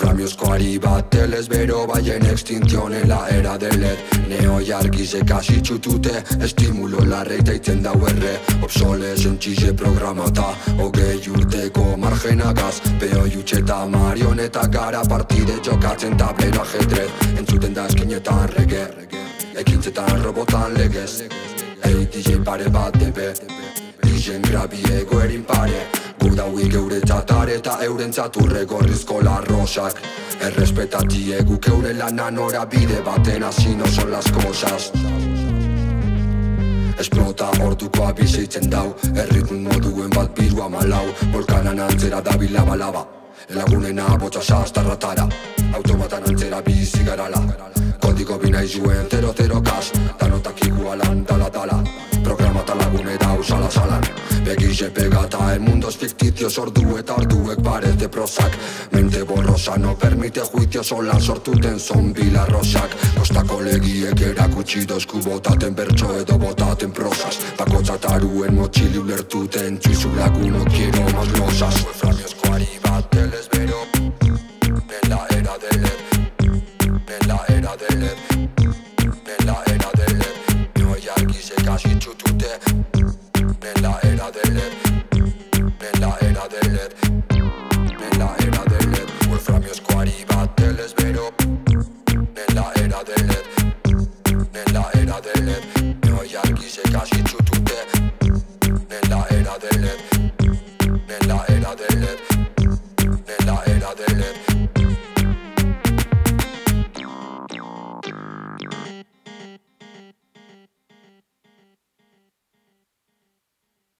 Wolframiozko ari bat telez bero baien extinción en la era del LED Neo jargize kasi txutute estimulo larreita itzen dau erre Obsolescentzize programata hogei urteko margenagaz Peo jutxeta marioneta gara partide jokatzen tablero ajedrez. Entzuten da eskinetan rege Ekintzetan robotan legez Ei DJ pare bat debe DJ grabi ego erin pare Gudau geure txatare eta euren txaturre gorrizko larrosak. Errespetati guk eure lanan ora bide baten así no son las cosas. Esplota ordukoa bizitzen dau Erritun moduen bat birua malau Volkanan antzera da bilaba laba Lagunena botxa sastarratara Automatan antzera bizi garala Kodigo bina izuen tero tero kas. Danotak igualan dala dala Begize pegata el mundo es ficticio Sordu eta orduek parete prosak Mente borrosa no permite juicio Sola sortuten zombi la rosak. Kostako legiek erakutsi dozku botaten bertso edo botaten prosas. Bakotza taruen motxili ulertuten Txuizu laguno quiero más losas. Framiozko ari bat telez bero En la era del de la era del LED, de la era del LED, de la era del LED, Wolframio Squaribateles Vero, de la era del LED, de la era del LED, no hay alguien se casi chulo.